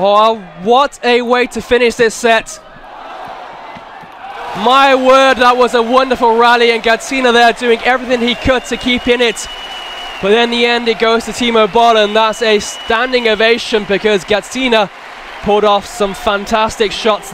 Oh, what a way to finish this set. My word, that was a wonderful rally, and Gacina there doing everything he could to keep in it. But in the end, it goes to Timo Boll, and that's a standing ovation because Gacina pulled off some fantastic shots.